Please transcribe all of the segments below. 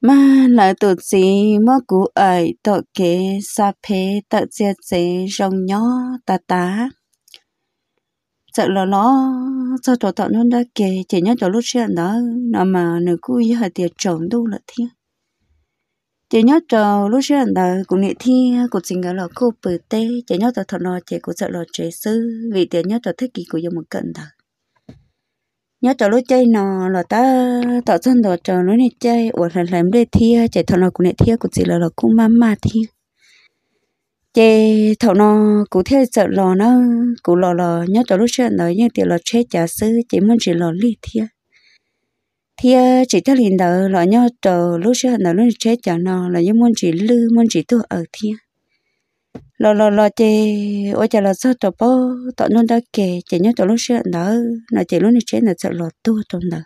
mà lại tổ gì mơ cú ấy tổ kế sa phê tự chia chế rong nhỏ ta ta sợ lọ lọ cho tổ tạo nó đã kể chỉ nhớ tổ lúc chuyện đó nó mà nửa cú ý hạt tiệt trồng đâu là thiên chỉ nhớ tổ lúc chuyện đó cũng nghĩ thi cũng chính là cô bự tê. Chỉ nhớ tổ thọ nó chỉ cũng sợ là chế sư vì tiền nhớ tổ thích kỳ của dùng một cận đó nhớ cho lúc chơi nó là ta tạo dân đồ cho nó này chơi. Ủa, là làm để thia chạy thằng nó cũng này thia, cũng chỉ là là cũng mắm mà thia. Chơi thằng nó cũng theo sợ lò nó, cũng lò lò. Nhớ cho lúc chơi nó như tiểu là chơi trả sư, chỉ muốn chỉ lò lì thia. Thia chỉ theo liền đó là nhớ cho lúc chơi nó nó chơi trả nó là như muốn chỉ lư, muốn chỉ tu ở thia lo lo lo chị ôi chả là sao tổ bố tổ nôn đó kể chỉ nhớ tổ lúc xưa đó là chị lúc này chết là sợ lo tu trong đó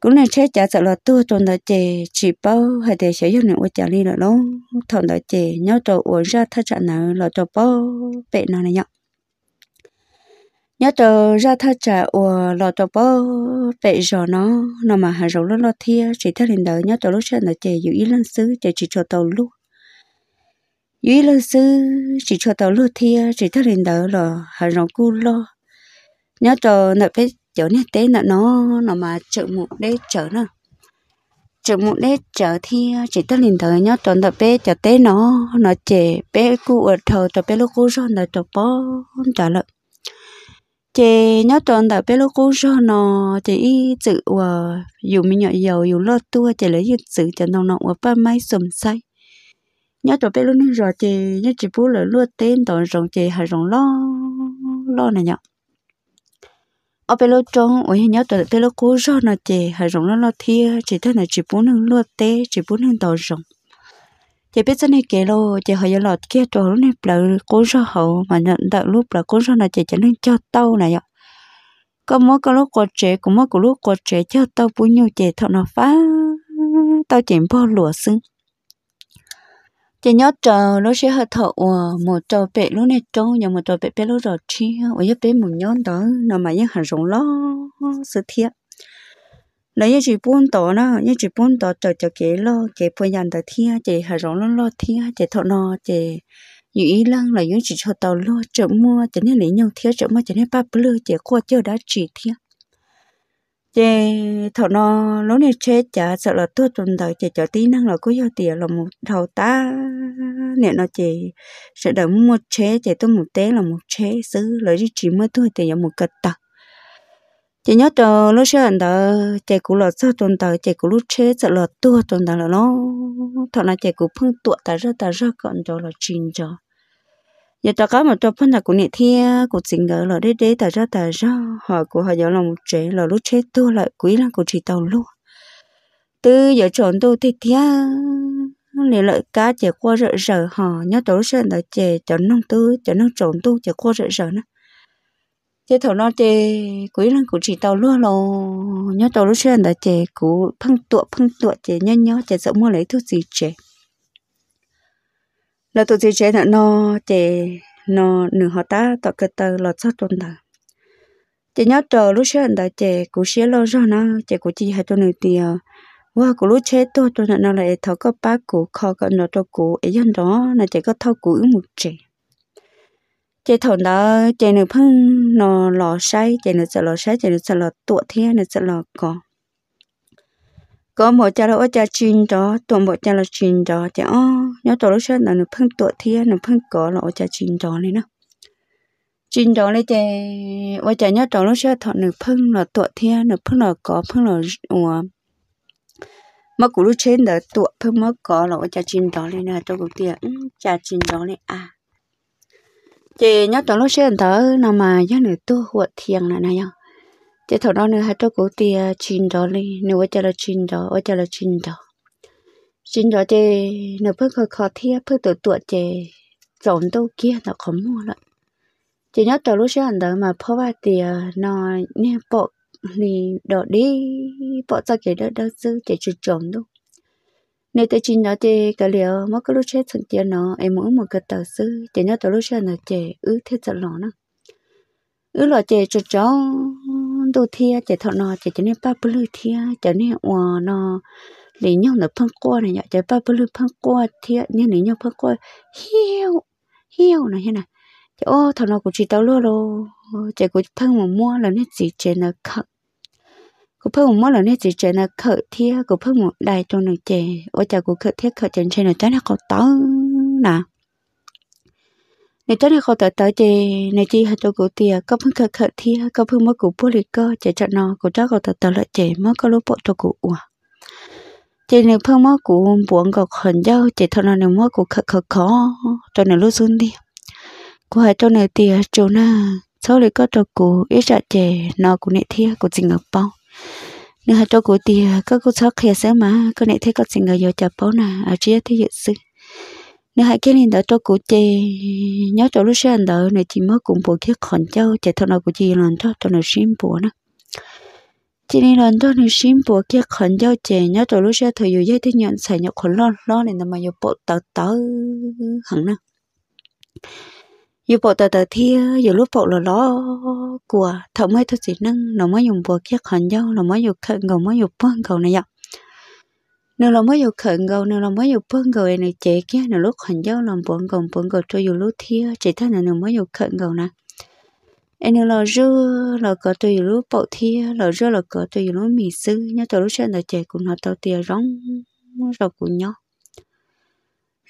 cũng là chết chả sợ lo tu trong đó chị chỉ bố, hay để sử dụng này ôi chả đi là nó thằng đó chị nhớ tổ uống ra thắt chặt nào là tổ bố bệ nào này nhở nhớ tổ ra thắt chặt uống là tổ bố bệ rồi nó. Nó mà hàng rồi nó lo thia chỉ theo liền đời nhớ tổ lúc xưa là chị giữ ý lăn xứ chị chỉ cho tao lúc ý lư sư chỉ cho tàu lư thia chỉ thấy lên đó là hà rong cu lo. Nhớ cho nợ bé chỗ này tế nợ nó nó mà chợ một đấy chở nó. Chợ một đấy chở thi, chỉ thấy lên đó nhớ cho nợ bé chợ tế nó nó chè bé cu ở thầu cho bé lúc cu rồi là cho bó trả lại chè nhớ cho nợ bé lúc cu cho nó chỉ chữ và dù mình nhỏ giàu dù lo tua chè lấy chữ cho nó nó và ba máy sum say nhớ tụi bé luôn rồi chị nhớ chị bố lời luôn tên tụi rồng chị hay rồng lo lo này nhở. Ở bé luôn trong ôi nhớ tụi bé luôn cố rồi nè chị hay rồng lo lo thia. Chị thế là chị bố nương luôn tê chị bố nương tụi rồng. Chị biết cái này kể lo chị hay lọt kia tụi lúc này là cố rồi hậu mà nhận đợi lúc là cố rồi là chị chẳng nên cho tao này nhở. Có mỗi cái lúc quạt trẻ cũng mỗi cái lúc quạt trẻ cho tao bún nhiều chị thọ nó phá, tao chỉ bỏ lúa xưng chỉ nhớ chờ nó sẽ hơi thở ờ, một trâu bể lúc này trâu nhưng một trâu bể bể lúc rồi chi ờ, ở dưới bể một nhóm đó nó mà những hàng rồng lo sự thiệt. Lấy như chỉ buôn tổ nó như chỉ buôn tổ chờ chờ kế lo kế phơi nhận tờ thiệt chỉ hàng rồng lo lo thiệt chỉ thọ nó chỉ như ý lăng là những chỉ cho tàu lo, chợ mua chỉ nên lấy nhau thiệt chợ mua chỉ nên ba bự chỉ qua chơi đã chỉ thiệt chế thọ nó nó này chế chả, sợ là tôi tuần đời chế cho tí năng là có giao tiền là một đầu ta nè nó chế sẽ đợi một chế chế tôi một té là một chế xứ lấy đi chỉ mới thôi thì một cật tật chế nhớ cho lúc xưa anh đó chế cũng là sao tuần đời chế cũng lúc chế sợ là tua tuần đời là nó thọ nó chế cũng phun tuột ta ra ta ra còn cho là chín cho giờ ta có một chỗ phân là của nhị thia của chính ngờ là đế đế tại ra tại ra họ của họ giờ là một trẻ là lúc chết tôi lại quý là của chị tàu luôn. Từ giờ chọn tôi thì thia lấy lợi cá chỉ qua rợ rợ, họ nhớ tổ sơn là chè chọn nông tư chọn nông trộn tu chỉ qua rợ rợ nữa. Chế thầu nó chè quý lắm của chị tàu luôn rồi. Nhớ tổ sơn là chè của phăng tụa phăng tụa chè nhớ nhớ, chè sợ mua lấy thuốc gì chè là tụi chị chế nó chế nó nửa họ ta tọt cái tờ lọt sát tuần ta chế nhớ chờ lúc xưa anh chế cũng xé lo ra nó chế cũng chỉ hai tuần nửa tiền wow cũng lúc chế tôi tôi nó lại thọ có bác cụ kho cái nó cho cụ ấy dân đó là chế có thâu cụ một chế chế thằng đó chế nửa phân, nó lò say chế nửa sợ lò say chế nửa sợ lò tuột thế nửa sợ lò cỏ có một cha là cha chín đó tổ một cha là chín đó. Thì ó nhớ tổ lúc sau là nó phân tổ thì nó phân có là cha chín đó này nó chín đó này thì ô cha nhớ tổ lúc sau thọ nó phân là tổ thì nó phân là có phân là ủa mà cú lúc trên là tổ phân mất có là cha chín đó này nè, tôi cũng tiền ừ, cha chín đó này à. Chị nhớ tổ lúc sau thở nào mà nhớ nửa tôi huột thiêng này này chế thầu đó nữa, hai chỗ cố thì à, chín đó đi. Nếu ở là chín đó ở là chín đó. Chín đó chế nếu phước khó khó thiệt phước tự tuột chế trộn đâu kia, nó khó mua lại chế nhớ tàu lúc sáng đó mà phô ba thì à, nó nè bộ thì đỏ đi bộ ra cái đó đó sư chế chỉ trộn đâu nếu tới chín đó chế cái liệu mất cái lúc chết thằng tiền nó, em muốn một cái tàu sư chế nhớ tàu lúc sáng là chế ứ thế thật lỏ nó ứ là chế cho trộn đồ thia chỉ thọ nó chỉ cho nên ba bự thia cho nên ủa nó lý nhau nó phân qua này nhở chạy ba bự phân qua thì nên lý nhau phân qua hiu hiu này thế này ô, thằng nào cũng chỉ tao luôn rồi chạy cũng phân một mua là nên chỉ chạy nó khẩn cũng phân một mua là nên chỉ chạy nó khẩn thì cũng phân một đại trong nó chạy ô chạy cũng khẩn thiết khẩn trên trên nó trái nó có tao nè này trái nó khó tao tới chạy này chỉ hạt cho cổ tiệt có phương khẩn khẩn thi, có phương mất cổ bố liệt cơ chạy chạy nó cổ chắc có tao tao lại chạy mất có lúc bộ cho cổ ủa. Chỉ nếu phương mất cổ buồn gặp khẩn dâu chỉ thằng nào nếu mất cổ khẩn khẩn khó, cho nên lúc xuống đi. Của hai cho nên tiền chỗ na sau này có cho cổ ít trả chè nó cổ nệ thi cổ chính ngập bao. Nếu hai cho cổ tiền có cổ sắc khi sẽ mà có nệ thia có chính ngập giờ chả bao nè ở chia thì dự sự nếu hai cái linh đã cho cụ chê nhớ cho lúc sáng đó này chỉ mới cùng bộ kia khẩn châu chạy thằng nào của chị lần cho cho nó xin bộ nữa chị nên lần đó nên xin bộ kia khẩn châu chạy nhớ cho lúc sau thời dù dây thì nhận xài nhọc khẩn lo lo này mà dù bộ tờ tờ hẳn nè dù bộ tờ tờ thia dù lúc bộ là lo của thợ mới thôi gì nâng nó mới dùng bộ kia khẩn châu nó mới dùng khẩn cầu mới dùng bơm cầu này vậy nếu là mới dùng khẩn gầu nếu là mới dùng bơm gầu này chế kia, nếu lúc khẩn giao làm bơm cầu bơm gầu cho dù lúc thia chỉ thế là nếu mới dùng khẩn gầu nè. Em anh là rưa là có dù lúc bảo thi là rưa là có dù lúc mì sư nhớ tôi lúc trên là chế cũng nó tao tiền rong rồi cũng nhau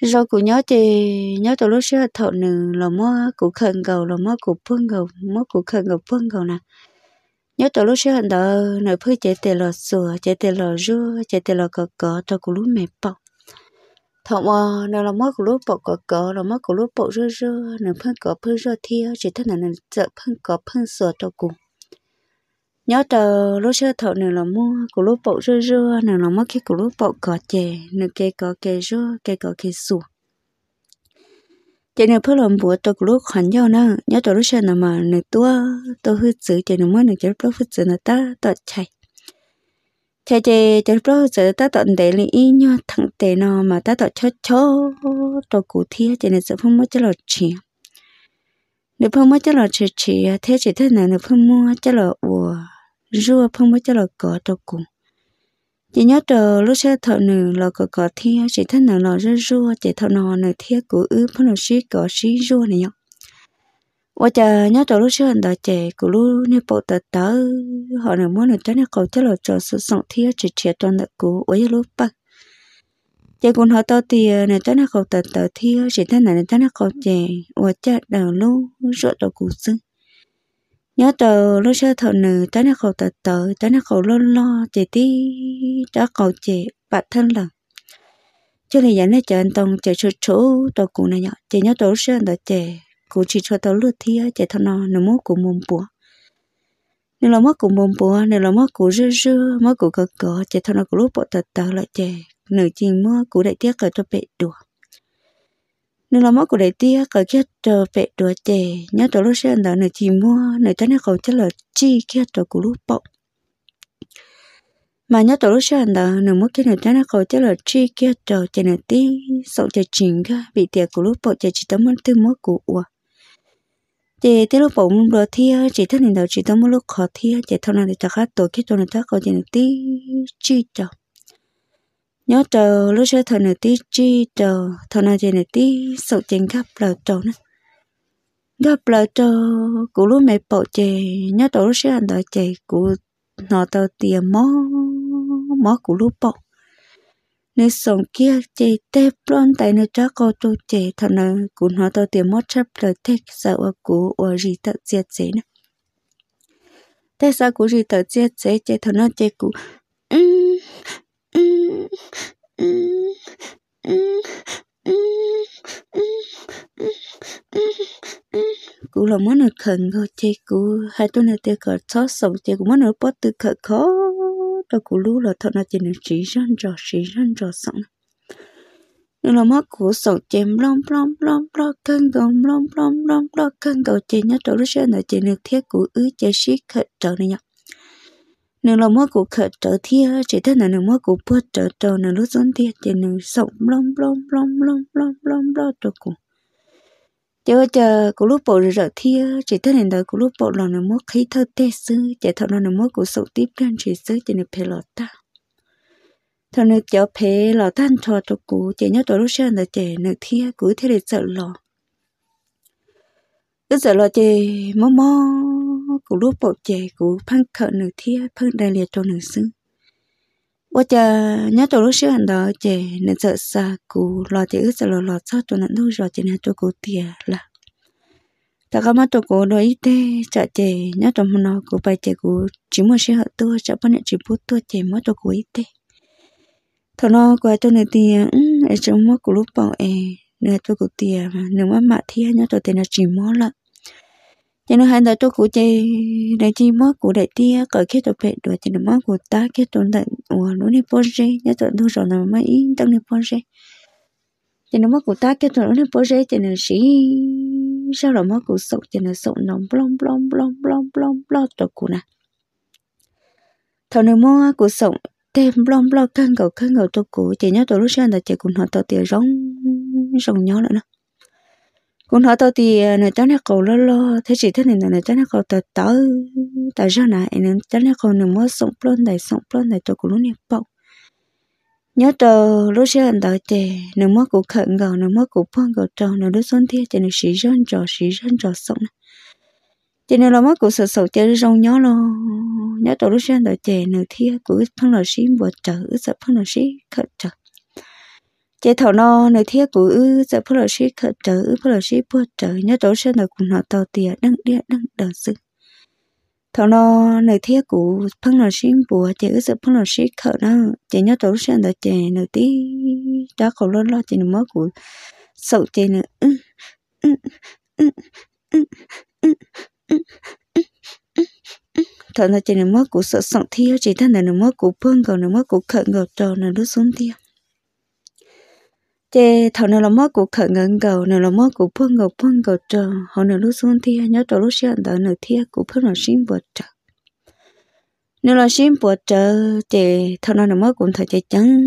rồi cũng nhớ thì nhớ từ lúc xưa thọ nữ là mua cũng khẩn cầu là mua cũng phương cầu mua cũng khẩn cầu phương cầu nè nhớ từ lúc xưa hình đó nở phơi chế tề lò sữa chế tề lò rưa chế tề lò cờ cờ cho cụ lúc mẹ bọc thọ mò nó là mất của lúc bọc cờ cờ là mất của lúc bọc rưa rưa nở phơi cờ phơi rưa thiêu, chỉ thế là nở sợ phơi cờ phơi sữa cho cụ nhớ từ lúc xưa thọ nở là mua của lúc bọc rưa rưa nở là mất khi của lúc bọc cờ chè nở kê cờ kê rưa kê cờ kê sữa chỉ nên phân làm bùa tôi lúc khoản nhau nè nhớ tôi lúc sơ nào mà nửa tua tôi hư xử chỉ nên mới nửa chỉ lúc hư xử nó ta tôi chạy chạy chạy cho bro giờ ta tận để lý ý nhau thằng để nó mà ta tôi cho cho tôi cụ thi cho nên sự phong mua cho lọt chỉ nếu phong mua cho lọt chỉ chỉ thế chỉ thế này nếu phong mua cho lọt ủa rùa phong mua cho lọt cỏ tôi cùng chỉ nhớ trờ lúc xe thợ nữ là có có thi chỉ thân nữ là rất rua, chỉ thợ nọ nữ thiết của ư phân nữ sĩ có sĩ rua này nhở. Và chờ nhớ trờ lúc xe hình đó trẻ của lúc nè bộ tờ tớ, họ nữ muốn nữ cho nè cầu cho là cho sự sống thi chỉ trẻ toàn nữ của với lúc bậc chỉ cũng họ tao thì ờ, nè cho nè cầu tờ tờ thi chỉ thân nữ nè cho nè cầu trẻ và chờ đầu lúc rua đầu cụ xưng nhớ tờ lúc sau thợ nữ tới nó khẩu tờ tờ tới nó khẩu lo lo, chị tí đã khẩu chị bản thân là. Cho nên dẫn đến chờ anh tông chờ số số tàu cụ này nhở chị nhớ tờ lúc sau tờ chị cô chỉ cho tao lướt thia chạy thằng nó nó mất của mồm bùa. Nên là mất của mồm bùa nên là mất của rơ rơ mất của cờ cờ chạy thằng nó của lúc bộ tật tờ lại chạy nữ chừng mưa của đại tiếc cờ cho bệ đùa nên là mất của đại tia cởi kia cho bệ đùa chạy nhớ tao lúc sáng đó nửa chừng mua, nửa tay nó cầu chắc là chi kia trở của lúc bọc mà nhớ tao lúc sáng đó nửa mất kia nửa tay nó cầu chắc là chi kia trở chạy nửa tí sợ chạy chỉnh ra bị tiệt của lúc bọc chạy chỉ tấm mất tư mất của ua. Chị tới lúc bụng rồi thia, chỉ thân nhìn đầu chỉ tấm mất lúc khó thia chị thâu này chắc hết tuổi cái tuổi này chắc có gì tí, chi trở nhớ chờ lúc chơi thằng này tí chi chờ thằng này chơi này tí sợ chuyện gấp lờ trâu nữa. Gấp lờ trâu cú lúc mẹ bỏ chè, nhớ chờ lúc chơi anh đợi chè cú nó tao tiền mó mó cú lúc bỏ nếu sống kia chè tép luôn tại nơi chắc cô tôi chè thằng này cú nói tao tiền mó chấp lờ thích sợ ở cũ ở gì tận diệt dễ nè thế sao cú gì tận diệt dễ chè thằng nó chè cú ừ Ừ. Ừ. Ừ. cú là món được khẩn rồi chơi cú hai tuần này tiền cỡ chó sống chơi cú món được bắt từ khẩn khó đó cú lú là thật là chỉ nên chỉ răn trò chỉ răn trò sống nhưng là mắt cú sống chơi lom lom lom lom cân gồng, lom lom lom lom cân gồng. Chơi nhớ chỗ lúc xưa là chỉ được thiết cú ứ chơi xí khẩn trở này nhá nếu là mắt cụ khởi trở thiết chỉ thế là nếu mắt cụ bơ trở trâu nếu lúc xuống thiết chỉ nếu sống lom lom lom lom lom lom lom cho cụ chờ chờ cụ lúc bộ rồi thia, chỉ thấy hiện tại cụ lúc bộ là nếu mất khí thơ tê sư chỉ thọ nếu mất cụ sầu tiếp lên chỉ sư chỉ nếu phê lọt ta. Thọ nữ chờ phê lọt tan cho cho cụ chỉ nhớ tổ lúc sơn là chỉ nương thia cụ thế để sợ lò. Cứ sợ lò chỉ mò mò của lúc bộ trẻ của phân khởi nửa thia phân đại liệt cho nửa xứng và chờ nhớ tổ lúc xưa hành đó trẻ nên sợ xa của lo trẻ ước sợ lo lo sao cho nặng lúc rồi trẻ nên cho cô tiền là. Ta có mắt tổ cô đôi ít tê chợ trẻ nhớ tổ mà nó của bài trẻ của chỉ một sự hợp tua chợ bao nhiêu chỉ bút tua trẻ mất tổ cô ít tê. Thằng nó qua cho nửa tiền ở trong mắt của lúc bảo em nửa tổ cô tiền mà nửa mắt mạ thia, nhớ tổ tiền là chỉ mó lợn cho nên hai đứa tôi cố chơi để chi mó của đại tia, cởi khi tôi phải đuổi cho là mất của ta khi tôi đại ủa nó đi phơi chơi nhớ tôi thu rồi nào mà yên tăng đi phơi chơi cho nên mất của ta khi tôi nó đi phơi chơi cho nên sĩ sau đó mất của sụp cho nên sụp nóng blong blong blong blong blong blong cho cụ nè thằng này mua của sụp thêm blong blong căng cầu căng cầu tôi cụ chỉ nhớ tôi lúc sáng là chỉ cùng họ tao tiền rong rong nhỏ nữa nè cũng họ tao thì nơi tao nè cầu lo lo, thế chỉ thế này nơi tao nè cầu tao tao tao ra này nên tao nè cầu này mua sống plon này, sống plon này cho cũng luôn niệm bao nhớ tờ lúc xưa anh đợi chè nếu mất cũng khẩn gạo nếu mất cũng phong gạo trò nếu lúc xuân thiệt thì nếu sĩ rân trò sĩ rân trò sống thì nếu là mất cũng sợ sợ chơi rong nhớ lo. Nhớ tờ lúc xưa anh đợi chè nếu thiệt cũng phong là sĩ bùa trở sợ phong là sĩ khẩn trở chế thầu no này thiết của ư, giờ phong lợi sĩ khẩn trở, ư phong lợi sĩ bùa trở, nhớ tổ lúc xưa cùng họ tàu tiệt đăng địa đăng đờ sức thằng no này thiết của phân lợi xin bùa chế ư giờ phân lợi xin khờ đó chế nhớ tổ sen đó chế nơi tí đã khổ lo lo chế nó mất của sợ chỉ ư thằng nó chỉ nó mất của sợ sọng thiêu chỉ thân là nó mất của phương còn nó mất của khẩn ngờ trò nó đứa xuống thiêu chế thầu nào là mất của khẩn ngân cầu, nào là mất của phương cầu phương cầu trờ họ nào lúc xuống thi nhớ trò lúc xưa đợi nửa thi của phương là xin bột trờ nếu là xin bột trờ chế thầu nào là mất cũng thời chế trắng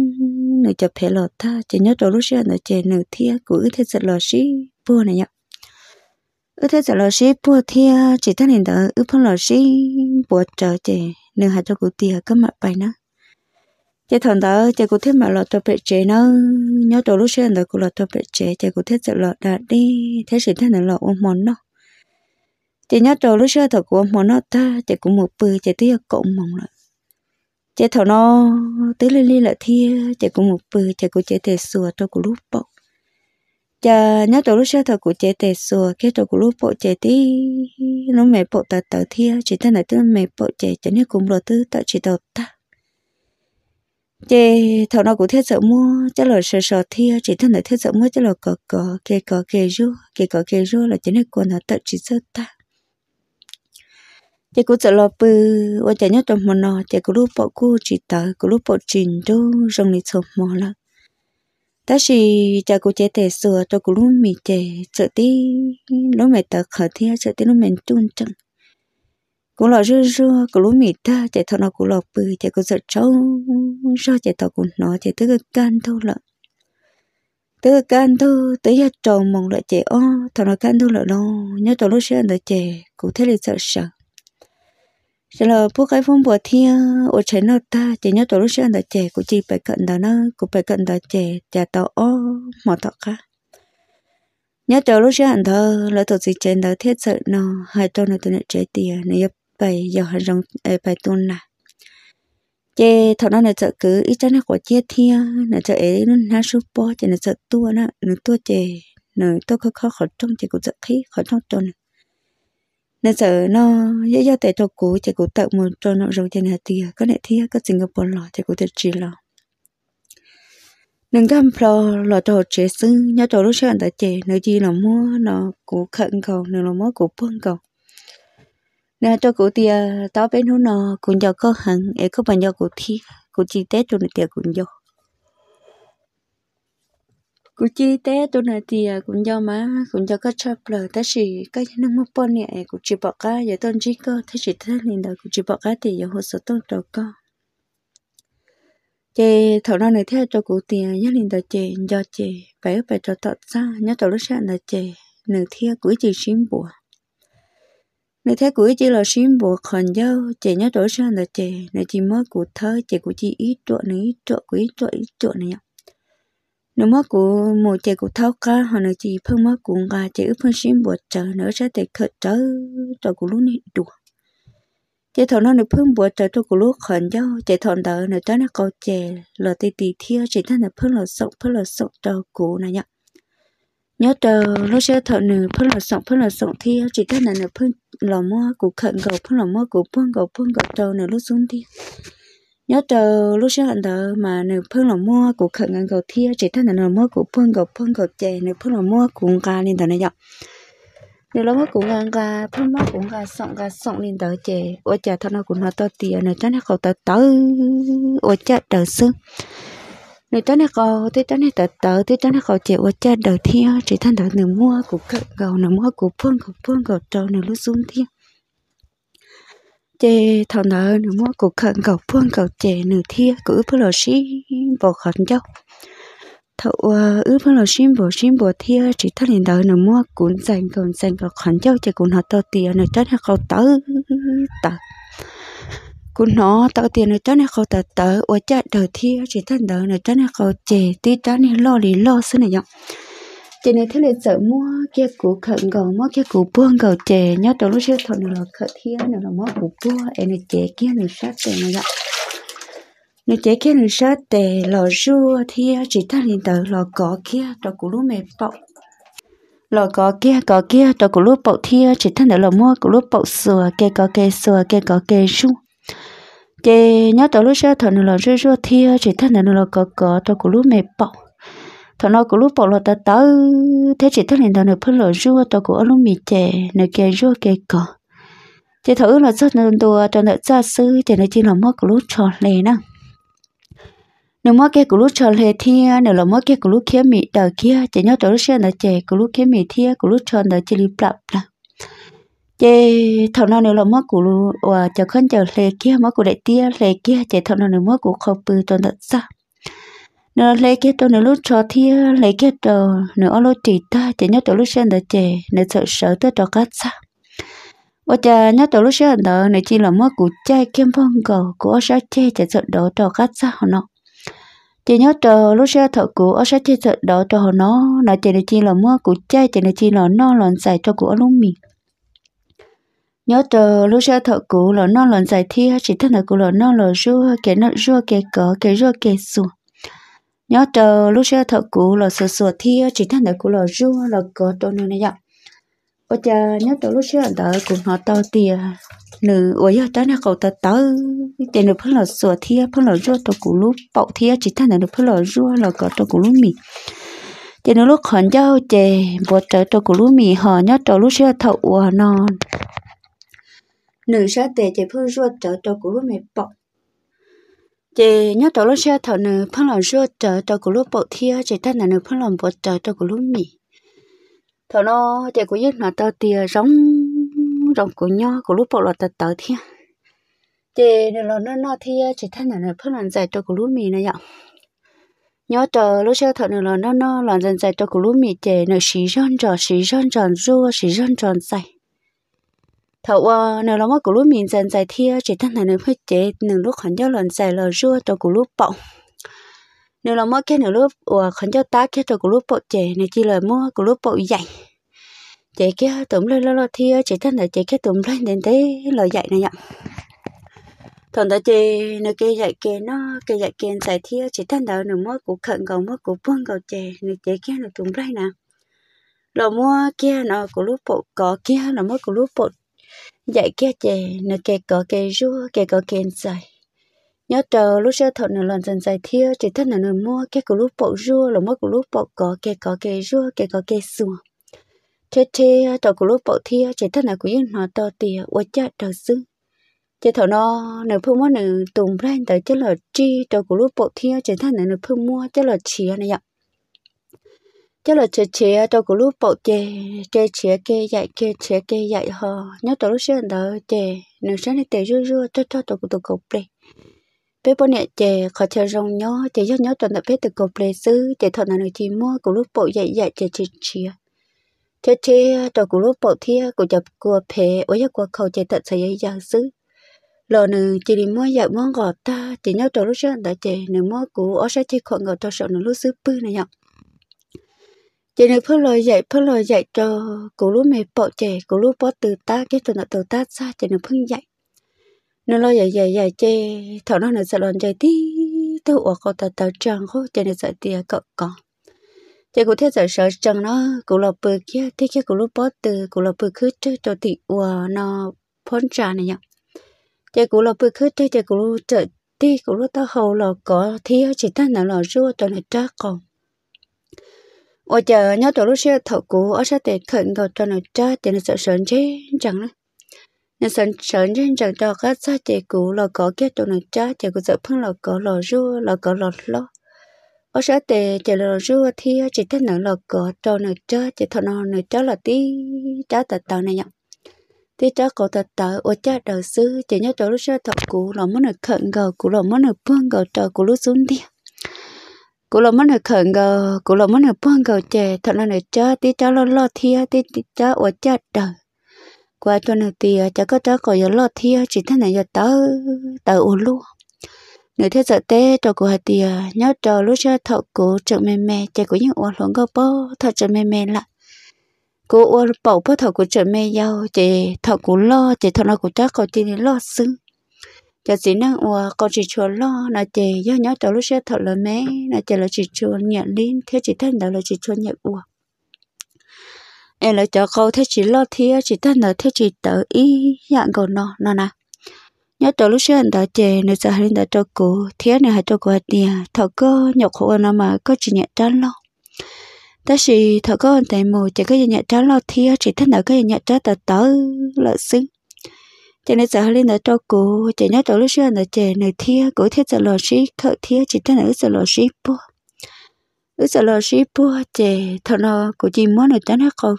nửa chập hệ lọt ta chế nhớ trò lúc xưa đợi chế nửa thi của ư thế sự là xí bùa này nhở ư thế sự là xí bùa thi chỉ ta nên đợi ư phương là xí bột trờ chế nửa hạt cho cụ tia có mặt bài nữa chế thằng đó chế cụ thiết mà lọt tập chế nó, nhớ tổ lúc xưa đó cũng lọt tập chế chế cụ thiết sẽ lọt đạt đi, thế sự thế này lọt ôm món nó. Chế nhớ tổ lúc xưa thật của món nó ta chế cũng một bự chế tiếc cũng mong lại chế thằng nó tới lên lên lại thia chế cũng một bự chế cũng chế thể sửa cho cũng lúc bọc chà, nhớ tổ lúc xưa thật của chế thể sửa cái tôi của lúc bộ chế tí nó mẹ bộ tờ tờ thia, chỉ thế này tôi mẹ bộ chế chỉ nên cũng lọt tư tạo chỉ đầu ta chị thằng nó cũng thiết sợ mua chắc là sợ sợ thia chỉ thân là thiết sợ mua chắc là cờ cờ kê cờ kê ru kê cờ kê ru là chỉ là quần nó tự chỉ sợ ta. Chị cũng sợ lo bự và chị nhớ trong mà nó chị cũng lúc bỏ cu chỉ tờ cũng lúc bỏ trình đâu rong này sợ mò là ta chỉ chị cũng chế tệ sửa tôi cũng lúc mì chế sợ tí lúc mẹ tờ khờ thia sợ tí lúc mình tuôn chẳng cú là rơ rơ cú lúc mì ta chạy thọ nó cú là bự chạy cú giật trâu sao chạy thọ cú nó chạy tới cái can thôi lợ tới cái can thôi tới giờ trầu mong lại chạy o thọ nó can thôi lợ đâu nhớ tàu lúc xưa là chạy cũng thế là sợ sợ. Cho là bố cái phong bùa thiên ở trên nó ta chỉ nhớ tàu lúc xưa là chạy cũng chỉ phải cận đó nó, cũng phải cận đó chạy chạy tàu o mà thọ khác. Nhớ tàu lúc xưa anh thơ là tổ gì trên đó thiết sợ nó, hai tàu nó tụi nó chạy tiền này bài giờ hàng rong bài tuần nè. Chế thọ nó là sợ cứ ít cho nó có chia thia là sợ ấy nó na số po chế là sợ tua nó nó tua chế nó tua khó khó khó trong chế cũng sợ khí khó trong tuần nên sợ nó dễ dễ tại cho cũ chê cũng tự một cho nó rồi chê là tia có lẽ thia có Singapore lo, chê cũng tự chỉ lo nên gam pro lo cho chế xưng nhớ cho lúc sáng tại chế nếu gì là mua nó cũng khẩn cầu nó là mua cũng phương cầu nè cho cụ tia, tao bên hú nó cũng cho có hẳn ấy có bằng nhiêu cụ thi cụ chi tết cho nên tia cũng vô cụ chi tết cho này tia cũng cho má, cũng cho các chấp lời ta chỉ nhà nông mập bọn nè cụ chỉ bỏ cá, giờ tôi chỉ có, thế chỉ thế nên là cụ chỉ bỏ cá thì giờ hồ sơ tôi đâu có. Chè thầu nó này theo cho cụ tia nhất liền là chè do chè phải phải cho tọt ra nhớ tọt lúc sáng là chè nửa theo cuối chỉ xin bùa nếu thế cuối chỉ là xin bộ khẩn dâu chị nhớ tối sang là chị. Này chỉ mới cụ thơ, chị của chị ít chỗ này ít chỗ của ít chỗ ít chỗ này nếu mà cụ một chị của thao ca hoặc là chị phương mà cụ gà chị ướp phương xin bộ chờ nữa sẽ để khẩn trở cho của lúc này đùa. Chị thằng nó được phương bộ chờ cho của lúc khẩn dâu chị thằng đó nữa cho nó câu chè là tì tì thiêu chị thân là phương là sống phương là sống cho cụ này nhá nhớ tờ nó sẽ thợ nữ phân là sống phân là sống thi. Chỉ cái này là phân là mua của khẩn cầu phân là mua của phân cầu phân cầu tờ nữ lúc xuống thi. Nhớ tờ lúc sẽ hận tờ mà nữ phân là mua của khẩn cầu thi. Chỉ cái này là mua của phân cầu phân cầu chè, nữ phân là mua của ca nên tờ này nhở. Nếu là mua cụ ngang ca phân mua cụ ca sọng ca sọng lên tới chè. Ôi chả thằng nào cũng nó to tiền này chắc là khẩu tới tới ôi chả tờ xương nếu tớ này có tôi tớ này tớ tớ tôi tao này có chịu ở trên đời theo chỉ thân đời nửa mua của cậu gầu nửa mua của phương của phương của trâu nửa lúc xuống theo chạy thằng nợ nửa mua của cậu gầu phương gầu chè nửa theo cứ phương lò xí bỏ khẩn châu thầu ờ, ư phương là xí bỏ xí bỏ theo chỉ thân hiện đời nửa mua cuốn dành còn dành còn khẩn châu chè cuốn họ tao tiền nửa tớ này có tớ tớ cú nó tao tiền nó cho nên khâu tờ tờ ở chợ đầu thi chỉ thân tờ nó cho nên khâu chè tí cho nên lo lì lo xứ này nhở. Chè này thế là sợ mua kia củ khẩn gò mua kia củ buông gò chè nhớ đầu lúc xưa thôi nó là khẩn thiên nó là mua củ buông em này chè kia này sát tiền này nhở. Nó chè kia này sát tè lò rua thi chỉ thân liền tờ lò cỏ kia đó cú lúc mẹ bọc lò có kia có kia đó cú lúc bọc thi chỉ thân đó là mua cú lúc bọc sửa kia có kia sửa kia có kia sung chị nhớ tới lúc xưa, thằng nó là rơi rơi thia chỉ thằng nó là cỡ cỡ cho lúc mệt bọc thằng nó cũng lúc bọc là ta tớ, thế chỉ thằng này nó phân lỡ rua cho của lúc mệt chè nó kề rơi kề cỡ chị thử là rất là đùa cho nó ra sư chị nó chỉ là mất của lúc tròn lề nè. Nếu mất cái của lúc tròn lề thia, nếu là mất cái của lúc kia mệt đờ kia, chị nhớ tới lúc xưa là chè của lúc kia mệt thia của lúc tròn là chỉ đi bập là chế thằng nào nếu là mất của và chờ khăn chờ lệ kia, mất của đại tia lệ kia chế thằng nào nếu mất của không bự toàn đất sa nếu lệ kia tôi nếu lúc cho thia lệ kia trò nếu lúc chỉ ta chế nhớ tôi lúc xem được chế nếu sợ sợ tôi trò cắt sao và chờ nhớ tôi lúc xem đó nếu chỉ là mất của trai kiếm phong cầu của sợ chế chế sợ đó trò cắt sao nó chị nhớ chờ lúc xe thợ của ở sát chế sợ đó cho nó là chị này chỉ là mua của trai chị này chỉ là nó lòn xài cho của lúc mình nhớ tờ lúc sau thợ cũ là nó lần giải thi, chỉ thân là cũ là nó là rua cái nó rua cái cỏ cái rua cái sùa nhớ tờ lúc sau thợ cũ là sửa sửa thi, chỉ thân là cũ là rua là cỏ tôi này này ô cha, nhớ tờ lúc sau đó cũng họ to tiền nữ ôi giờ ta nè cậu ta tớ tiền được phân là sửa thi phân là rua thợ cũ lúc bậu thi, chỉ thân là được phân là rua là cỏ tôi cũ lúc mì. Tiền lúc khẩn giao chè bột trợ tôi cũ lúc mì, họ nhớ tờ lúc xưa thợ non nữ sẽ tệ chỉ phương ruột trở cho của lúc mẹ bọc chị nhớ tổ lúc xe thở nữ phương lòng ruột trở cho của lúc bọc thia, chị ta là nữ phương lòng bột trở cho của lúc mì thở nó, chị của yên nó tao tia rong rong của nhau của lúc bọc là tờ tờ thia. Chị nữ là nó nó thia, chị ta là nữ phương lòng dạy cho của lúc mì này ạ. Nhớ tờ lúc xe thọ nữ là nó nó làm dần dài cho của lúc mì chị nữ xí răn tròn xí răn tròn rua xí răn tròn dài thầu ờ nếu là mất của lúc mình dần dài thia ờ, chỉ thân này nếu phải chế nửa lúc khẩn cho lần dài là rua cho của lúc bọng nếu là mất cái nửa lúc và khẩn cho ta cái cho của lúc bọng chế này chỉ là mua của lúc bọng dạy, chế cái tụm lên lo lo thia ờ, chỉ thân này chế cái tụm lên đến thế lời dạy này ạ. Thằng ta chế nửa kia dạy kia nó kia dạy kia dài thia chỉ thân đó nửa mất của khẩn cầu mất của buông cầu chế nửa chế kia là tụm lên nè lò mua kia nó của lúc bộ có kia là mất của lúc bộ dạy kia chè nó kề có kề rua kề có kề dài nhớ chờ lúc sơ thọ nó lần dần dài thiêu chỉ thân là nó mua cái của lúc bộ rua là mua của lúc bộ có kề có kề rua kề có kề xua thế thế tàu của lúc bộ thiêu chỉ thân là của yên họ to tìa ở cha tàu sư chỉ thọ nó nó phương mua nó tùng lên tới chứ là chi tàu của lúc bộ thiêu chỉ thân là nó phương mua chứ là chia này ạ cho là chế chế đâu có lúc bộ chế chế chế kê dạy, kê chế kê dạy họ. Nhớ tao lúc xưa đó chế nếu sáng nay tệ rưa rưa cho cho tao cũng tao cục đi bé bọn nhẹ chế khó chờ rong nhớ chế nhớ nhớ tuần tập bé từ cục đi sư chế thọ nào chỉ mua của lúc bộ dạy dạy chế chế chế chế chế cho cụ lúc bộ thia cụ chập của phê ở giấc của khẩu chế tận xây dạy sư lò nữ chỉ đi mua dạy mua gọt ta chỉ nhớ cho lúc xưa đó chế nữ mua cụ ở sẽ chế khoảng gọt cho sợ nữ lúc xứ bư này nhở chỉ nữ phơi lời dạy phơi lời dạy cho cụ lúc mẹ bỏ trẻ, cụ lúc bỏ từ ta, cái từ nó từ ta xa chỉ nữ phơi dạy. Nó lo dạy dạy dạy chê, thảo nó nữ sẽ lần dạy tí tôi uổng con ta tao trăng khô chỉ nữ sợ tia cậu có chỉ cụ thế giờ sợ chẳng nó, cụ lọ bự kia thế kia cụ lúc bỏ từ cụ lọ bự cứ chơi cho thị uổng nó phun trà này nhở. Chỉ cụ lọ bự cứ chơi chỉ cụ lúc chơi tí, cụ lúc tao hầu lọ có thì chỉ ta nào lọ rua cho nó trả còn ở chờ nhớ tổ lúc xe thọ cụ ở sát tệ khẩn cầu cho nó trả thì nó sợ sợ chứ, chẳng nó nó sợ sợ chứ, chẳng cho các sát chỉ cụ lọ có kia cho nó trả chỉ cụ sợ phân lọ có lò rua lọ có lò lo ở xã tề chỉ lò rùa thì chỉ thấy nó là có cho nó chơi chỉ thằng nó nó là tí trả tờ này nhở tí trả cổ tờ tờ ở cha đời xưa chỉ nhớ tổ lúc xưa thật cũ là muốn được khẩn cầu cũ là muốn được phương cầu trời cũ lúc xuống đi cụ lo mất hơi khẩn gờ cụ lo mất hơi buông gờ chè thằng nó nó chơi tí trả lo lo thia, tí trả ở cha đờ qua cho nó thì ờ, chả có trả cổ giờ lo thia, chỉ thế này giờ tớ tớ ổn luôn người thế giờ té cho cụ hạt tiền nhớ cho lúc cho thọ cụ chợ mẹ mẹ chè của những uống luôn gờ bơ thọ chợ mẹ mẹ lại. Cụ uống bầu bơ thọ cụ chợ mẹ giàu chè thọ cụ lo chè thọ nó cụ chắc có chỉ lo xứng cho chỉ năng uốn con chỉ cho lo là chị nhớ nhớ cho lúc xe thật là mẹ là chị là chỉ cho nhận linh, thế chỉ thân đó là chỉ cho nhận uốn em là cho câu thế chỉ lo thế chỉ thân là thế chỉ tự ý dạng còn nó nó nè nhớ tới lúc xe đã chè nên giờ hình đã cho cô thế này hay cho cô tiền thọ cơ nhọc khổ nó mà có chỉ nhận trắng lo. Ta chỉ thọ cơ anh thấy mù chỉ có nhận trắng lo thế chỉ thích nào có nhận trắng tờ tớ lợi xứng cho nên giờ lên đã cho cô chỉ nhớ cho lúc xưa đã chè nếu thia cô thế giờ lo xí khởi thia chỉ thích nào giờ lo xí po ứ giờ lo xí po chè thợ nó cô chỉ muốn là cho nó còn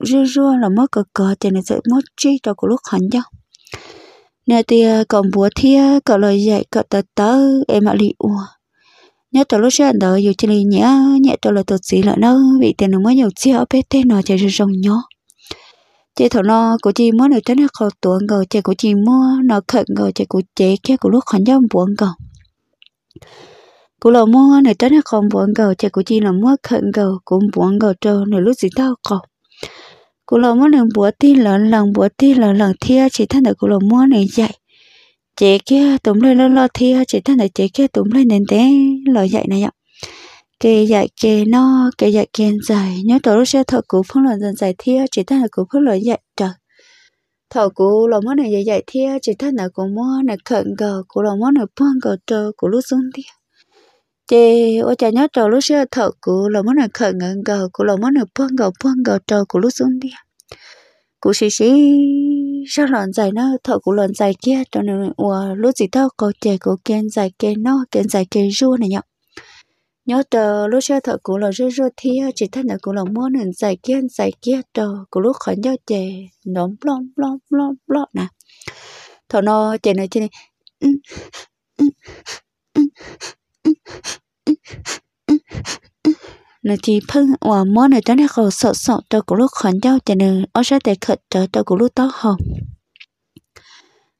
rưa rưa là mất cờ cờ chè này sẽ mất chi cho cô lúc hẳn nhau nè thì ờ, còn bùa thia, cậu lời dạy, cậu tớ tớ, em mà lì ua. Nhớ tớ lúc xưa đó dù chỉ lì nhẹ nhẹ tớ là tớ chỉ là nó vì tiền nó mới nhiều chia ở bên tên nó chạy rong nhỏ chị thằng nó của chị mua được tới nó khó tuồng rồi, chị của chị mua nó khẩn rồi, chị của chị kia của lúc khoản giao buồn rồi của lò mua này tới nó còn buồn rồi, chị của chị là mua khẩn rồi, cũng buồn rồi cho này lúc gì tao còn của lò mua lần bữa ti lần lần bữa ti lần lần thia, chị thân được của lò mua này dạy chị kia tụm lên, lo lo thia, chị thân được chị kia tụm lên nền té lo dạy này ạ kê dạy kê no kê dạy kê dài nhớ tổ lúc sẽ thọ cũ phong luận dần dài thia chỉ thân là cũ phong luận dạy trời. Thọ cũ lò mốt này dạy dạy thia chỉ thân là cũ muốn này khẩn gờ cũ lò mốt này phong gờ trời cũ lúc xuống thia chị ô nhà nhớ tổ lúc xưa thợ cũ lò mốt này khẩn ngân gờ cũ lò mốt này phong gờ phong gờ trò cũ lúc xuống đi cũ xí xí sao lợn dài nó thợ cũ lợn dài kia. Cho nên ủa lúc gì tao có chè cụ kén dài kén nó kén dài kén rua này nhở? Nhớ tờ, lúc chơi thợ cũ là rua rua thì chỉ thân là cũ là mua nền giải kia giải kia tờ cũ lúc khỏi nhớ chè. Nóng lom lom lom lom nè thợ nó chè này chè này. Ừ, ừ, ừ, nó chỉ phân và mua này tới này khổ sợ sợ, tờ cũ lúc khỏi nhau chè nên ở sẽ để khởi tờ tờ cũ lúc đó hồng?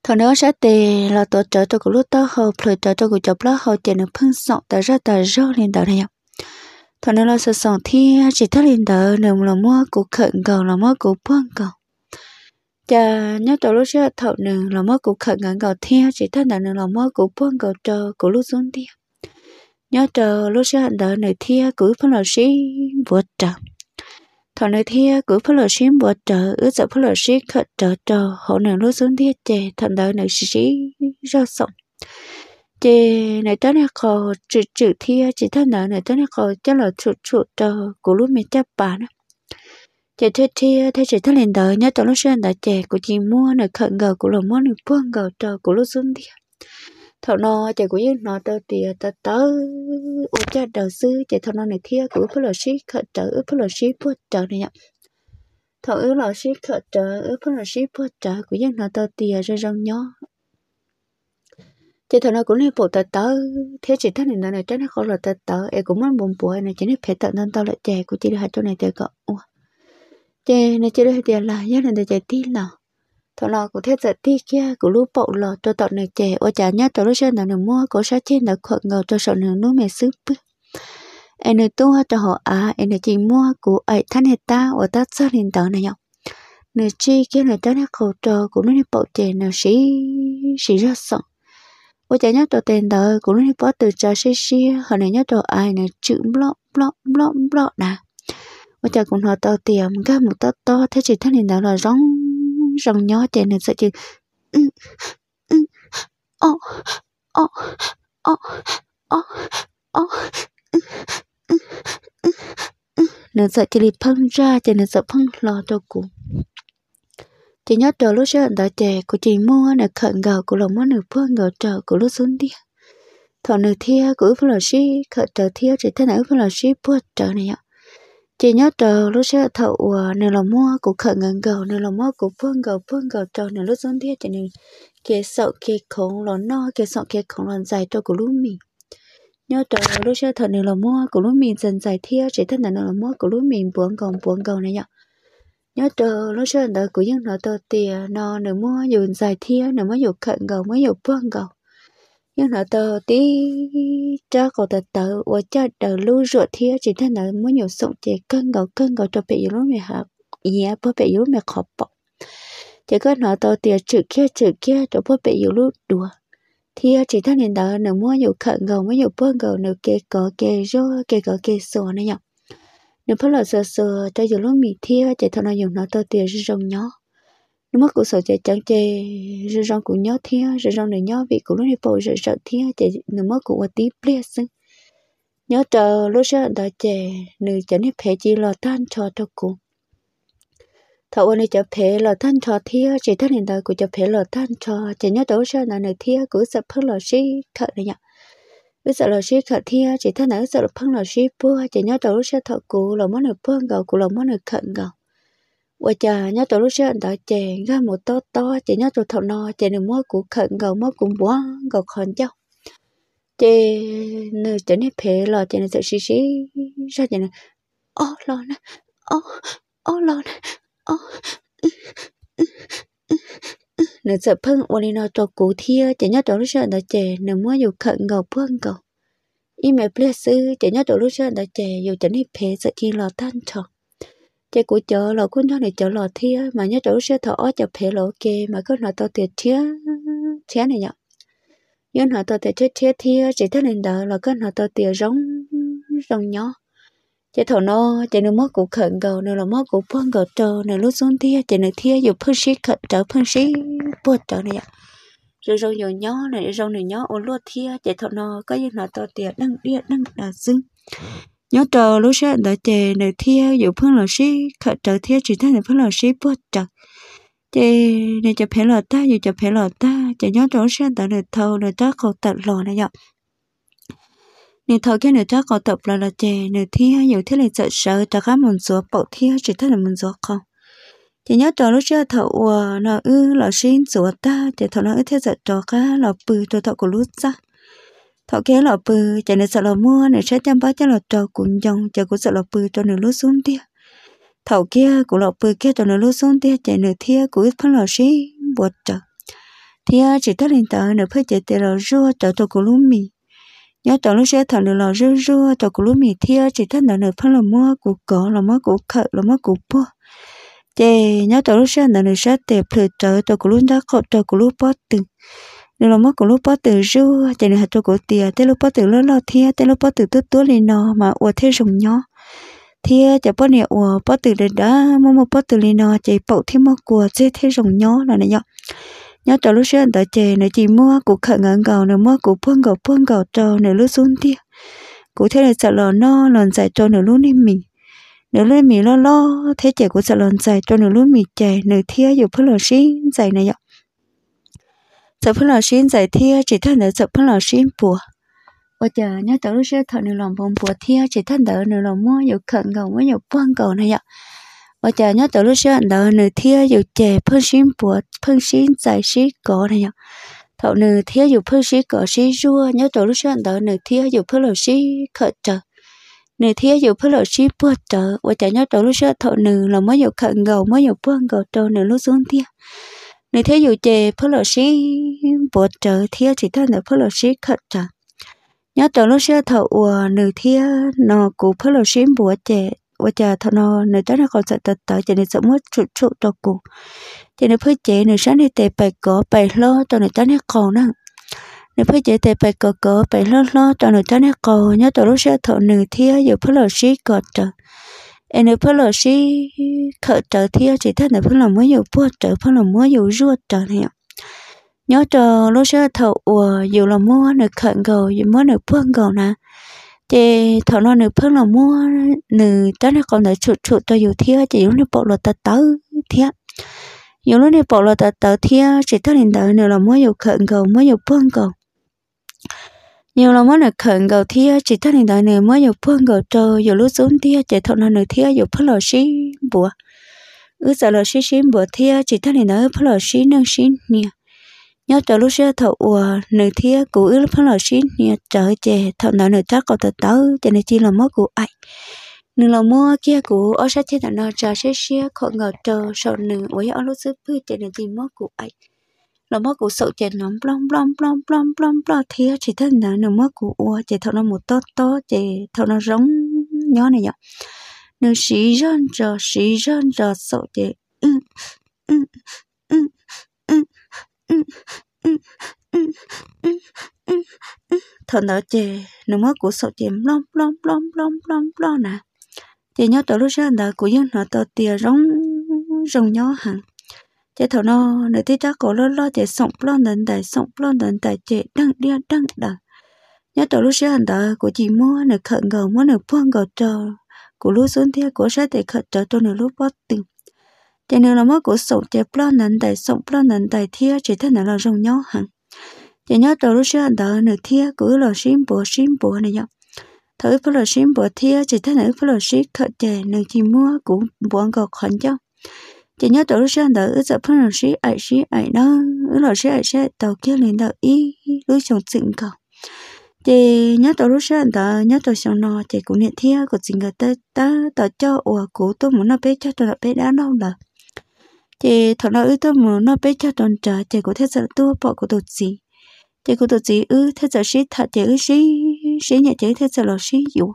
Thằng nữa sẽ để là tổ trợ cho của lúc đó hồng rồi trợ cho của chụp lá hồng tiền nên phân sợ tại ra tại do lên đầu này thằng nữa là sợ sợ thì chỉ thắt lên đầu nếu là mua của khẩn cầu là mua của buông cầu cha nhớ cho lúc sẽ thầu nữa là mua của khẩn cầu thì chỉ thắt là là mua của buông cầu cho của lúc xuống đi. Nhớ chờ lúc sẽ hành đợi này thì cứ phân là sĩ vượt trọng thằng này thia cứ phật là sĩ bỏ trợ ước sợ phật là sĩ khởi trợ trợ hậu này lúa xuống thia chè thằng đợi này sĩ ra sống chè này tới này khó chữ chữ thia chỉ thằng đợi này tới này khó chắc là chuột chuột trợ của lúc mình chấp bà nữa. Chè thế thia thay chỉ thằng liền đợi nhớ tao lúc sẽ đã đợi chè của chị mua này khẩn gờ của là mua này buông gờ trợ của lúc xuống thia thọ nó chạy của nó tơ tìa ta tớ. Ô cha đầu sư chạy thọ nó này thia, của phật là sĩ, khởi trợ phật là sĩ phật trợ này nhở. Thọ ứ là sĩ, khởi trợ phật là sĩ phật trợ, của dân nó tơ tìa ra rong nhó. Chạy thọ nó cũng nên bộ ta tớ. Thế chỉ thằng này này chắc nó không là ta tớ. Em cũng muốn buồn buồn này chỉ nên phải tận nên tao lại chạy của chị hai chỗ này tơ cọ chạy này chị được hai tiền là nhớ là để chạy tin nào thọ lò của thế giật ti kia của lúc bộ lò tôi tọt này trẻ, ô chả nhớ tôi lúc nào nào mua có sát trên là khuẩn ngầu tôi sợ nào nuôi mẹ sức bự. Em tu hoa cho họ à em này chỉ mua của ấy thân hết ta ở ta sát liền tờ này nhở. Nè chi kia này ta nó khẩu trò của nó đi bộ trẻ nào xí xí rất sợ. Ô chả nhớ tôi tên tờ của nó đi bộ từ trà xí xí họ này nhớ tôi ai này chữ blog blog blog blog nè. Ô chả cũng họ tao tiền các một tao to thế chỉ thân hiện tờ là giống rồng nhỏ trẻ này sợ chứ ừ ừ ô ô ô ô ô nên sợ chỉ phân ra cho nên sợ phân lo cho cụ. Chỉ nhớ trò lúc sợ đã trẻ của chị mua là khẩn gạo của lòng món nửa phương gạo trò của lúc xuống đi. Thọ nửa thia của phương là sĩ khẩn trò thia chỉ thế nào phương là sĩ buốt trở này ạ chị nhớ trò lúc xưa thợ ờ, nên là mua của khẩn ngân gạo nên là mua của phương gạo phương gạo cho nên lúc xuống đi cho nên kia sợ kia khổng lò no kia sợ kia khổng lò dài cho của lúc mình nhớ trò lúc xưa thợ nên là mua của lúc mình dần dài thiết chỉ thân là là mua của lúc mình buồn cầu buồn cầu này nhở. Nhớ trò lúc xưa đợi của dân nó tờ tiền nó nữa mua dù dài thiết nữa mới dù khẩn cầu mới dù phương cầu nhưng nó tờ tí cho cậu tờ tờ và cho tờ lưu ruột thiêu chỉ thế là mới nhiều sống chỉ cân gạo cân gạo cho bị lúc mẹ học nhẹ dạ, bố bị lúc mẹ khó bỏ. Chỉ có nó tờ tiền chữ kia chữ kia cho bố bị lúc đùa. Thì chỉ thế nên đó nửa mua nhiều khẩn gạo mới nhiều bơ gạo nửa kê có kê rô, kê có kê sổ này nhở. Nửa phải là sờ sờ cho dù lúc mì thia chỉ thằng nó dùng nó tờ tiền rong nhỏ nếu mất cụ sở chạy chẳng chê rong cụ nhớ thia rong này nhớ vị cụ lúc này bộ rong thia chạy nửa mất cụ qua tí ple xưng nhớ chờ lúc sau đó chè nửa chẳng hết phải chỉ lo tan cho cho cụ thọ này cho phê lo than cho thia chỉ thân hiện tại của cho phê lo than cho chạy nhớ đâu sao là này thia của sợ phân lo sĩ khởi này nhở cứ sợ lo sĩ khởi thia chỉ thân này sợ là phân lo sĩ bua chạy nhớ đâu sao thọ cụ lo món này phương gạo cụ lo món này khẩn gạo ủa chờ nhớ đâu sao đã chè ra một to to, chè nhớ tổ thọ no chè nửa mua cụ khẩn gạo mua cụ bua gạo khẩn cháu chè nửa chè này phê lò, chè nửa sợ xí xí ra chè nửa ô, lò nè, ô ô, lò nè nửa sợ phân ô li nó tổ cụ thia chè nhớ tổ lúc sợ đã chè nửa mua dù khẩn gầu phương gầu. Y mẹ ple sư chè nhớ tổ lúc sợ đã chè, dù chè đi phê sợ chi lò tan trọ chè của chợ, lò quân cho này chợ lò thia, mà nhớ chỗ xe sợ thọ chợ phê lò kê mà cứ nói to tiệt chia chia này nhở? Nhưng họ to tiệt chết chia thia chỉ thấy lên đó là cứ nói to tiệt giống giống nhỏ chỉ thọ nó chỉ nó mất cụ khẩn gầu nó là mất cụ phân gầu trơ nó lúc xuống thia chỉ nó thia dù phân sĩ khẩn trở phân sĩ bớt trở này rồi rồi nhiều nhỏ này rồi này nhỏ ô lúa thia chỉ thọ nó có gì nói to tiệt đăng điện đăng là dưng nhớ trâu lúc sẽ đã chè để thia dụ phương là sĩ khởi trở thia chỉ thấy để phương là sĩ bớt trở chè để chè phải là ta dụ chè phải là ta chè nhớ trâu sẽ đã được thâu để cho cầu tật lò này nhở nên thâu cái này cho có tập là là chè nửa thi dụ thế là sợ sợ cho các mình số bảo thi chỉ thấy là mình số không. Chỉ nhớ trò lúc chưa thầu nó ư là xin sửa ta chỉ thầu nó ư thế giật cho cá là bự cho thầu của lúc ra thầu kế là bự chạy nên sợ là mua nên sẽ chăm bá cho là trò cũng dòng chỉ cũng sợ là bự cho nửa lúa xuống tia. Thầu kia cũng là bự kia cho nửa lúa xuống tia chạy nửa thia cũng phân là xí, buộc trò. Thia chỉ thấy lên tờ, nửa phải chạy tiền là rua, trò cho cũng lúa mì. Nhớ trò lúc sẽ thằng nửa lọ rua rua cho cũng lúa mì thia chỉ thân nửa nửa phân là mua cụ cỏ là mua cụ khợ là mua cụ bua chè nhớ trò lúc sẽ nửa nửa sẽ tệp lừa trò trò cũng lúa đã khọ trò cũng lúa bó từng nếu là mất của lúc bắt từ rưa chạy nửa hạt cho cụ tiền tới lúc bắt từ lo lo thia tới lúc bắt từ tút tút lên nó mà ủa thế rồng nhỏ thia chạy bắt nè, ủa bắt từ đến đó mua một bắt từ lên nó chạy bậu thêm mất của dê thế rồng nhỏ là này nhở nhớ cho lúc xưa anh chè này chỉ mua của khẩn ngang gầu này mua của phương gầu phương gầu cho này lúc xuống tia cụ thế này sợ lò no lần dài cho này lúc nên mình nếu lúc mình lo lo, thế chạy của sợ lần dài cho này lúc mình chè này thia dù phương lò xí dài này nhở giờ phân lò xin giải thia chỉ thân đỡ giờ phân lò xin bùa. Bây giờ nhớ tới lúc xưa thợ nửa lòng bông bùa thia chỉ thân đỡ nửa lòng mua nhiều khẩn cầu mới nhiều quan cầu này ạ. Bây giờ nhớ tới lúc xưa đỡ nửa thia nhiều chè phân xin bùa phân xin giải xin cổ này ạ. Thợ nửa thia nhiều phân xin cổ xin rua, nhớ tới lúc xưa đỡ nửa thia nhiều phân lò xin khởi trở. Nửa thia nhiều phân lò xin bùa trở. Bây giờ nhớ tới lúc xưa thợ nửa lòng mới nhiều khẩn cầu mới nhiều quan cầu trở nửa lúc xuống thia nếu thế dù chè phớt lỡ sĩ bộ trợ chỉ thân là phớt lỡ sĩ khật trả à? nhớ trở lúc xưa thợ ủa nữ thiê nó cũng phớt lỡ sĩ bộ chè và chờ thọ nó nơi đó nó còn sợ tật tật cho nên sợ mất trụ trụ tàu cụ. Cho nên phơi chế nơi sáng này tệ bài cỏ bài lo tàu nơi đó nó còn nè nơi phơi chế tệ bài cỏ cỏ bài lo lo tàu nơi đó nó còn. Nhớ tàu lúc xưa thọ nữ thiê giờ phơi lỡ sĩ cọt trời à em nếu phải là sĩ khởi trở thia chỉ thấy là phải là mới nhiều bữa trở phải là mới nhiều ruột trở này nhớ cho lúc xưa thọ ủa dù là mua, nửa khởi gầu dù mua nửa buông gầu nè. Thì thọ nó nửa phải là mua, nửa cho nó còn để chuột chuột cho dù thia chỉ lúc này bộ luật tờ tớ thia dù lúc này bộ là tờ tớ thia chỉ thấy là đợi nửa là mua nhiều khởi gầu mua nhiều buông gầu nhiều là mới là khẩn cầu thia chỉ thấy hiện tại này mới nhiều phương cầu trơ giờ lúc xuống thia chỉ thọ nó nửa thia giờ phát lò xí bùa. Ứ giờ lò xí xí bùa thia chỉ thấy hiện tại phát lò xí nâng xí nè nhớ chờ lúc xưa thọ ùa nửa thia cụ ứ phát lò xí nè chờ chè thọ nó nửa chắc cầu tờ tớ, cho nên chỉ là mất cụ ai nửa là mua kia cụ ở sát thiên thọ nó chờ xí xí khỏi ngờ trơ sau nửa với ở lúc xứ bự cho nên chỉ mất cụ ai nó mất của sợ chè nó plong plong plong plong plong plong thế chỉ thân là nó mất của ua chỉ thâu nó một to to chỉ thâu nó giống nhỏ này nhở nó xí rơn giờ xí rơn rờ sợ chè ừ ừ ừ ừ ừ ừ ừ ừ ừ thọ nó chè nó mất của sợ chè plong plong plong plong plong plong nè chè nhớ tới lúc ra đó cụ dân nó to tia giống giống nhó hàng chế thầu nó nơi tí chắc cổ lo lo chế sống lo nền đại sống lo nền đại chế đăng đi đăng đăng nhớ tổ lúc xưa hành đạo của chị mua nửa khẩn gầu mua nửa buông gầu trò của lúc xuống theo của sẽ để khẩn trò cho nửa lúc bắt tình chế nơi là mất của sống chế lo nền đại sống lo nền đại thia chỉ thế nào là rong nhau hẳn chế nhớ tổ lúc xưa hành đạo nửa thia của là xin bộ xin bộ này nhá thử phải là xin bộ thia chỉ thế nào phải là xin khẩn chế nửa chị mua cũng buông gầu khẩn cho chỉ nhớ tổ sang đỡ ở giờ phân sĩ ai sĩ ai đó ở lò sĩ ai sẽ tàu kia lên đỡ ý lối chồng dựng cầu chỉ nhớ tổ sang đỡ nhớ tổ sang nó chỉ cũng nhận theo của chính người ta ta ta cho ủa cố tôi muốn nó bé cho tôi là bé đã đâu là chỉ thằng nó ư tôi muốn nó bé cho tôi trả chỉ có thể giờ tôi bỏ của tôi gì chỉ có tôi gì ư thế giờ sĩ thật chỉ ư sĩ sĩ nhà chỉ thế giờ lò sĩ dụ